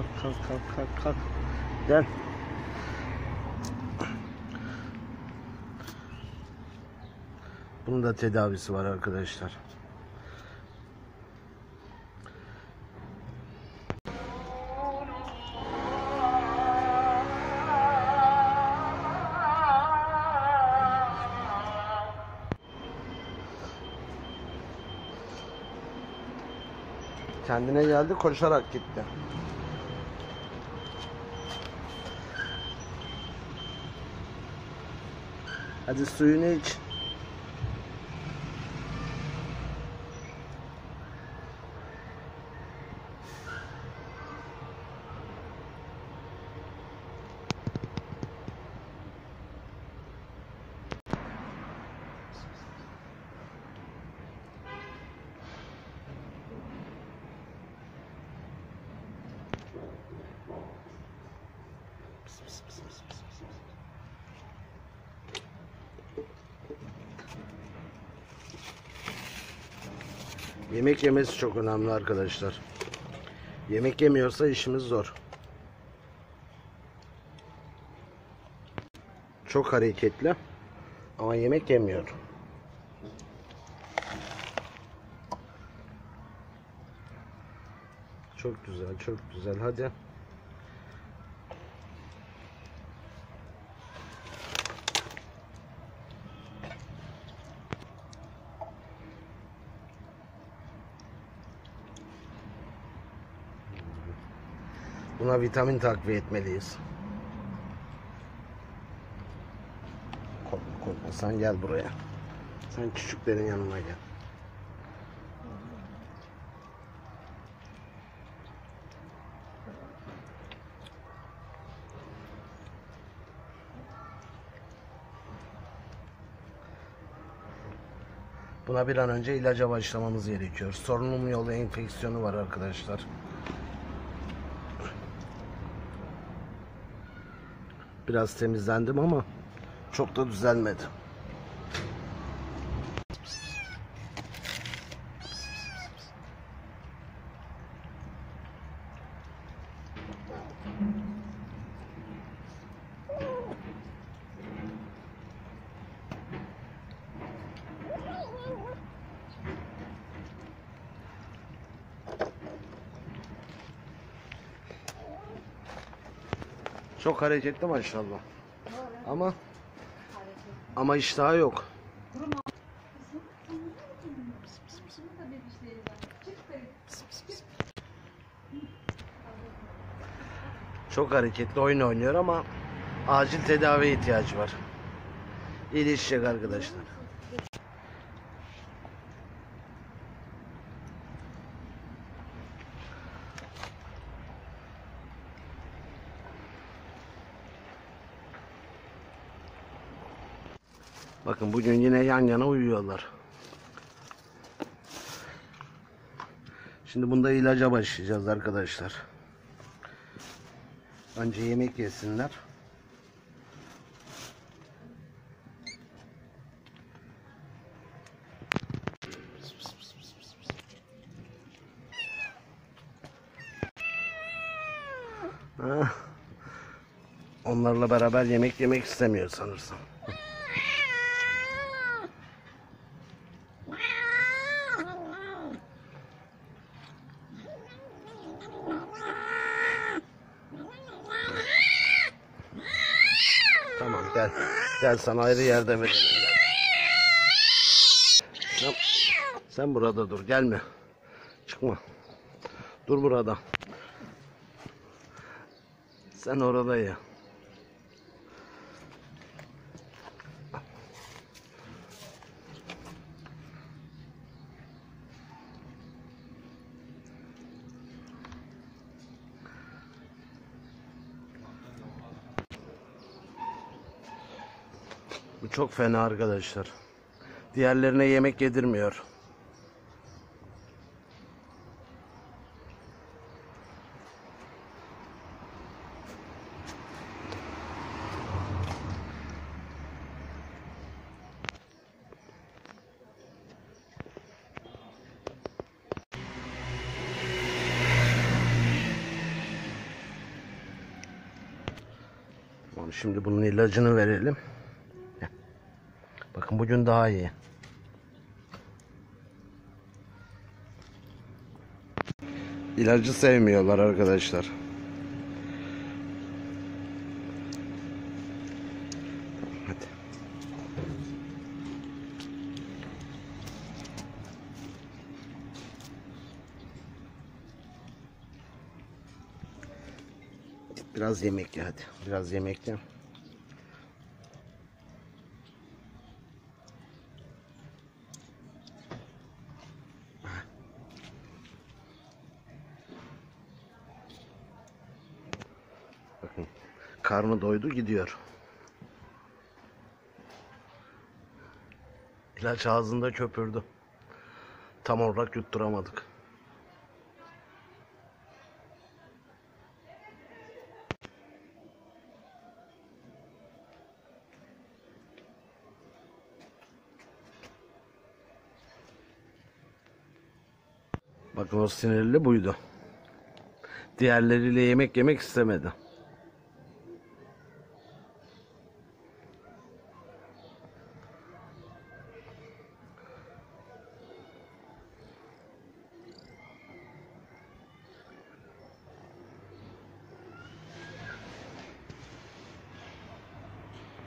kalk kalk kalk kalk kalk. Gel. Bunun da tedavisi var arkadaşlar. Kendine geldi koşarak gitti. as unit Yemek yemesi çok önemli arkadaşlar. Yemek yemiyorsa işimiz zor. Çok hareketli ama yemek yemiyor. Çok güzel, çok güzel. Hadi. Buna vitamin takviye etmeliyiz. Korkma korkma sen gel buraya. Sen küçüklerin yanına gel. Buna bir an önce ilaca başlamamız gerekiyor. Sorunun yolu enfeksiyonu var arkadaşlar. Biraz temizlendim ama çok da düzelmedi. Çok hareketli maşallah. Ama ama iştahı yok. Çok hareketli oyun oynuyor ama acil tedaviye ihtiyacı var. İyileşecek arkadaşlar. Bakın bugün yine yan yana uyuyorlar. Şimdi bunda ilaca başlayacağız arkadaşlar. Önce yemek yesinler. Onlarla beraber yemek yemek istemiyor sanırsam. Gel. Gel sana ayrı yerde verelim. Sen, sen burada dur gelme. Çıkma. Dur burada. Sen orada ya. Bu çok fena arkadaşlar. Diğerlerine yemek yedirmiyor. Şimdi bunun ilacını verelim. Bugün daha iyi. İlacı sevmiyorlar arkadaşlar. Hadi. Biraz yemek ye hadi. Biraz yemek Bakın karnı doydu gidiyor. İlaç ağzında köpürdü. Tam olarak yutturamadık. Bakın o sinirli buydu. Diğerleriyle yemek yemek istemedi.